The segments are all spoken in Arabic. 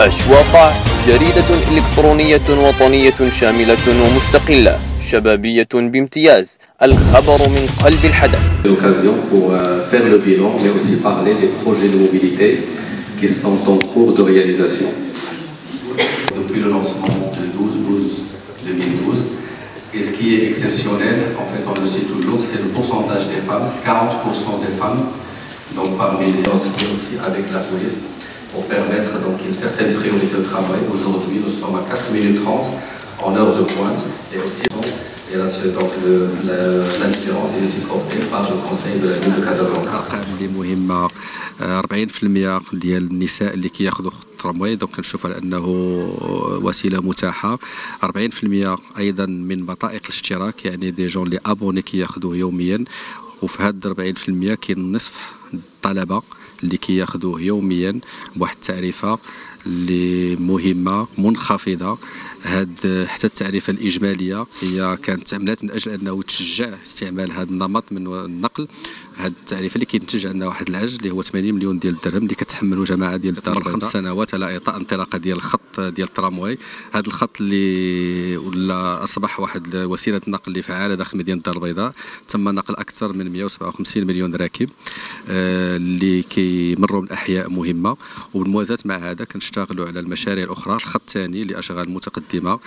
أشواط جريدة إلكترونية وطنية شاملة ومستقلة شبابية بامتياز الخبر من قلب الحدث L'occasion pour euh, faire le bilan, mais aussi parler des projets de mobilité qui sont en cours de réalisation. Depuis le lancement de 12-12-2012, et ce qui est exceptionnel, en fait on le sait toujours, c'est le pourcentage des femmes, 40% des femmes, donc parmi les aussi avec la police, pour permettre donc une certaine priorité de travail. Aujourd'hui, nous sommes à 4 minutes 30 en heure de pointe et aussi et là, donc le, la, la différence est aussi coordonnée par le conseil de la ville de Casablanca. اللي مهمه آه، 40% ديال النساء اللي كياخذوا الترامواي دونك كنشوف على انه وسيله متاحه 40% أيضا من بطائق الاشتراك يعني دي جون اللي ابوني كياخذوه يوميا وفي هاد 40% كاين نصف الطلبه اللي كياخذوه يوميا بواحد التعريفة اللي مهمة منخفضة. هاد حتى التعريفة الإجمالية هي كانت تعملات من أجل أنه تشجع استعمال هذا النمط من النقل. هاد التعريفة اللي كينتج عندنا واحد العجز اللي هو 80 مليون ديال الدرهم اللي كتحملوا جماعة ديال مر خمس سنوات على اعطاء انطلاقة ديال الخط ديال الترامواي. هذا الخط اللي ولا أصبح واحد وسيلة نقل اللي فعالة داخل مدينة الدار البيضاء تم نقل أكثر من 157 مليون راكب آه، اللي كيمروا من أحياء مهمة وبالموازاه مع هذا كنشتغلوا على المشاريع الأخرى. الخط الثاني لأشغال متقدمه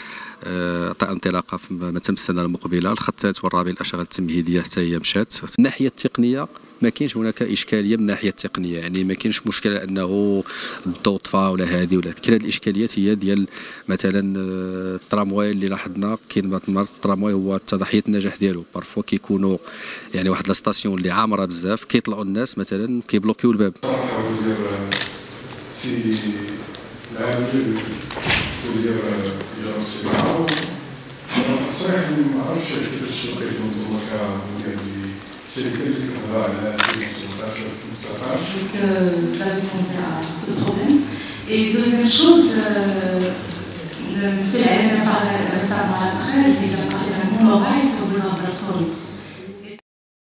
اعطاء انطلاقة في تم السنة المقبلة. الخط الثالث والرابع الاشغال التمهيدية حتى هي مشات. الناحية التقنية ما كاينش هناك إشكالية من الناحيه التقنيه يعني ما كاينش مشكل أنه الضوء طفى ولا هذه ولا هذه. الإشكاليات هي ديال مثلا آه، الترامواي اللي لاحظنا كاين المرات الترامواي هو تضحية النجاح ديالو. parfois كيكونوا يعني واحد la station اللي عامرة بزاف كيطلعوا الناس مثلا كيبلوكيو الباب. صحيح ما عرفتش كيفاش لقيت منظومة كمدير Est-ce que vous avez pensé à ce problème Et deuxième chose, euh, le monsieur a parlé ça à la presse, il a parlé à mon oreille sur le laboratoire.